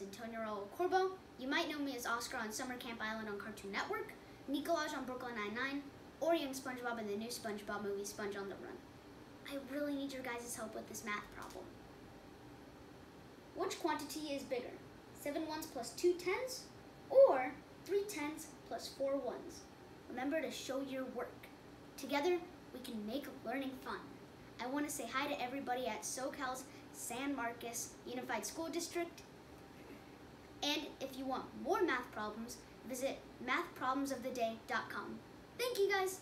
name's Antonio Corbo. You might know me as Oscar on Summer Camp Island on Cartoon Network, Nikolaj on Brooklyn Nine-Nine, or young SpongeBob in the new SpongeBob movie, Sponge on the Run. I really need your guys' help with this math problem. Which quantity is bigger? Seven ones plus two tens? Or three tens plus four ones? Remember to show your work. Together, we can make learning fun. I want to say hi to everybody at SoCal's San Marcos Unified School District. Want more math problems, visit mathproblemsoftheday.com. Thank you guys.